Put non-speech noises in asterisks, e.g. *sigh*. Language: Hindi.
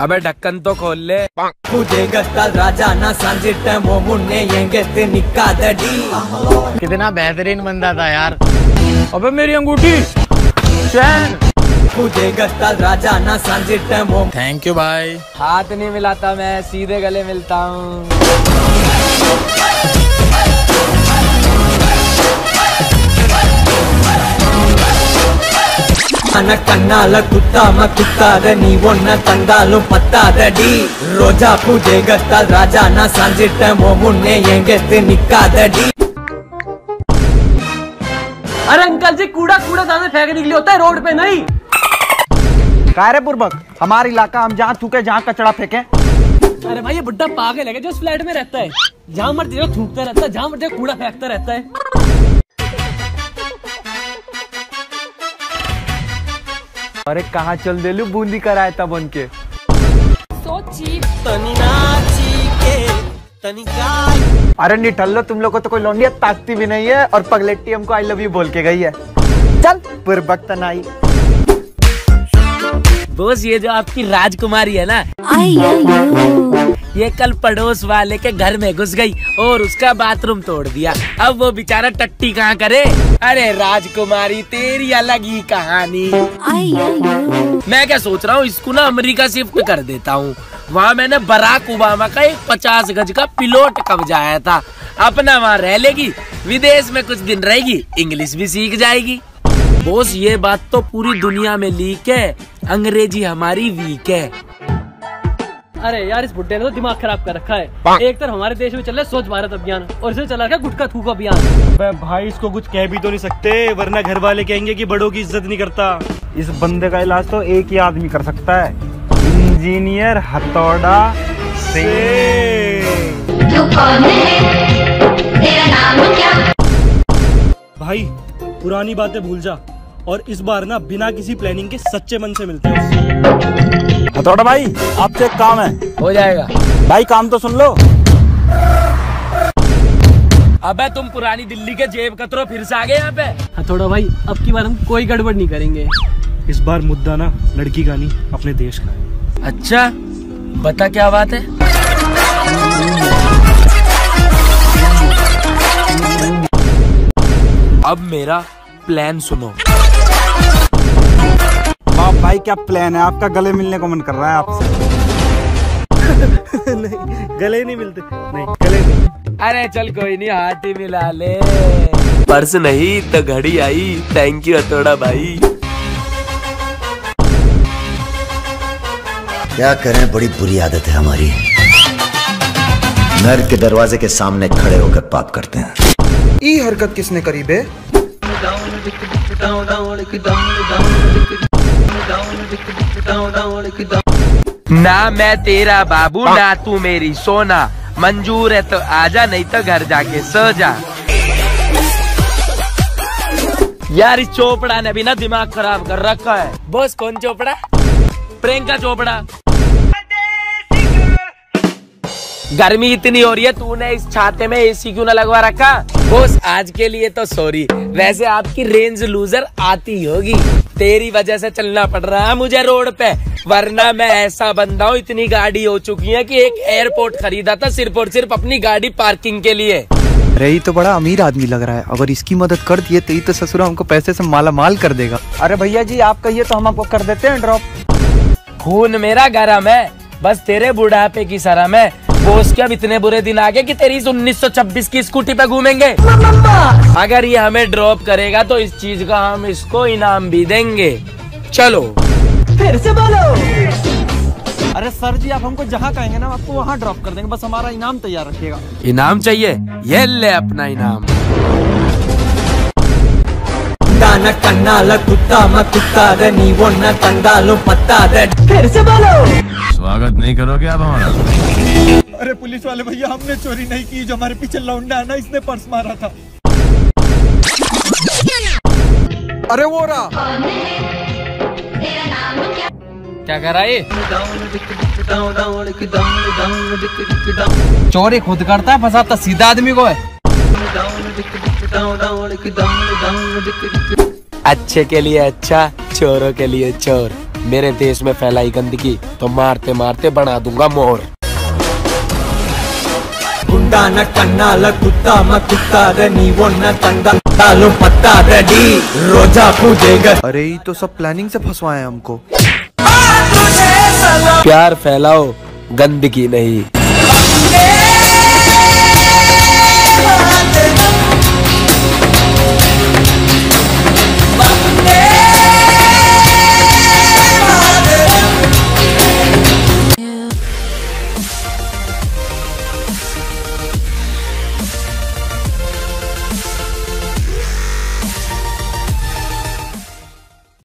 अबे ढक्कन तो खोल ले। पूजेगत्ताल राजाना सांजिट मोमुन्ने यंगत निकादडी कितना बेहतरीन बंदा था यार। अबे मेरी अंगूठी चैन। थैंक यू भाई हाथ नहीं मिलाता मैं सीधे गले मिलता हूँ। அன கண்ணால குத்தாம குத்தாத நீ ஒன்ன தந்தாலும் பத்தாதடி ரோஜா பூஜைகத்தால் ராஜானா சாஞ்சிட்ட முன்னே எங்கத்து நிக்காதடி अरे अंकल जी कूड़ा कूड़ा दान में फेंकने के लिए होता है रोड पे नहीं कार्य पूर्वक हमारा इलाका हम जहाँ थूके जहाँ कचरा फेंके अरे भाई ये बुड्ढा पागल है जो उस फ्लैट में रहता है जहाँ मर्जी जगह थूकता रहता है जहाँ मर्जी जगह कूड़ा फेंकता रहता है अरे कहाँ चल दे लू बूंदी का रायता बन के. अरे निठल्लो तुम लोग को तो कोई लौंडिया ताकती भी नहीं है और पगलेट्टी हमको आई लव यू बोल के गई है। चल। पुरबक तनाई बॉस ये जो आपकी राजकुमारी है ना. ये कल पड़ोस वाले के घर में घुस गई और उसका बाथरूम तोड़ दिया। अब वो बेचारा टट्टी कहाँ करे? अरे राजकुमारी तेरी अलग ही कहानी. मैं क्या सोच रहा हूँ इसको ना अमेरिका शिफ्ट कर देता हूँ। वहाँ मैंने बराक ओबामा का एक पचास गज का पिलोट कब्जाया था। अपना वहाँ रह लेगी विदेश में कुछ दिन रहेगी इंग्लिश भी सीख जाएगी। बोस ये बात तो पूरी दुनिया में लीक है। अंग्रेज़ी हमारी वीक है। अरे यार इस बुड्ढे ने तो दिमाग खराब कर रखा है। एक तरफ़ हमारे देश में चल रहा है स्वच्छ भारत अभियान और इसे चला रखा गुटखा थूक अभियान। भाई इसको कुछ कह भी तो नहीं सकते वरना घर वाले कहेंगे कि बड़ों की इज़्ज़त नहीं करता। इस बंदे का इलाज तो एक ही आदमी कर सकता है। इंजीनियर हथौड़ा से। भाई पुरानी बातें भूल जा और इस बार ना बिना किसी प्लानिंग के सच्चे मन से मिलते हैं। हथौड़ा भाई आपसे एक काम है। हो जाएगा। भाई काम तो सुन लो। अबे तुम पुरानी दिल्ली के जेब कतरो फिर से आ गए यहाँ पे। थोड़ा भाई अब की बार हम कोई गड़बड़ नहीं करेंगे। इस बार मुद्दा ना लड़की का नहीं अपने देश का है। अच्छा बता क्या बात है? अब मेरा प्लान सुनो। बाप भाई क्या प्लान है? आपका गले मिलने को मन कर रहा है आपसे। *laughs* नहीं गले नहीं मिलते। नहीं गले नहीं। अरे चल कोई नहीं हाथ ही मिला ले। पर्स नहीं तो घड़ी आई। थैंक यू हथौड़ा भाई। क्या करें? बड़ी बुरी आदत है हमारी। नर के दरवाजे के सामने खड़े होकर पाप करते हैं। ई हरकत किसने करी बे? ना मैं तेरा बाबू ना तू मेरी सोना। मंजूर है तो आजा नहीं तो घर जाके सो जा। यार इस चोपड़ा ने भी ना दिमाग खराब कर रखा है। बॉस कौन चोपड़ा? प्रियंका चोपड़ा। गर्मी इतनी हो रही है तूने इस छाते में एसी क्यों ना लगवा रखा? बोस आज के लिए तो सॉरी वैसे आपकी रेंज लूजर आती होगी. तेरी वजह से चलना पड़ रहा है मुझे रोड पे. वरना मैं ऐसा बंदा हूँ इतनी गाड़ी हो चुकी है कि एक एयरपोर्ट खरीदा था सिर्फ़ और सिर्फ़ अपनी गाड़ी पार्किंग के लिए. रही तो बड़ा अमीर आदमी लग रहा है. अगर इसकी मदद कर दिए तो ये तो ससुरा हमको पैसे से माला माल कर देगा. अरे भैया जी आप कहिए तो हम आपको कर देते हैं ड्रॉप खून मेरा गरम है. बस तेरे बुढ़ापे की शरम है. बोस के अब इतने बुरे दिन आ गए कि तेरी इस 1926 की स्कूटी पे घूमेंगे। अगर ये हमें ड्रॉप करेगा तो इस चीज़ का हम इसको इनाम भी देंगे। चलो। फिर से बोलो। अरे सर जी आप हमको जहाँ कहेंगे ना आपको वहाँ ड्रॉप कर देंगे। बस हमारा इनाम तैयार रखिएगा। इनाम चाहिए? ये ले अपना इनाम। தான கண்ணால குத்தாம குத்தாத நீ ஒன்ன தந்தாலும் பத்தாத स्वागत नहीं करोगे आप हमारा अरे पुलिस वाले भैया हमने चोरी नहीं की जो हमारे पीछे लौंडा है ना इसने पर्स मारा था अरे वो रहा क्या करा ये चोरी खुद करता है फंसाता सीधा आदमी को है अच्छे के लिए अच्छा चोरों के लिए चोर। मेरे देश में फैलाई गंदगी तो मारते मारते बना दूँगा मोर। रोजा पूजेगा। अरे ये तो सब प्लानिंग से फंसवाए हमको। प्यार फैलाओ गंदगी नहीं।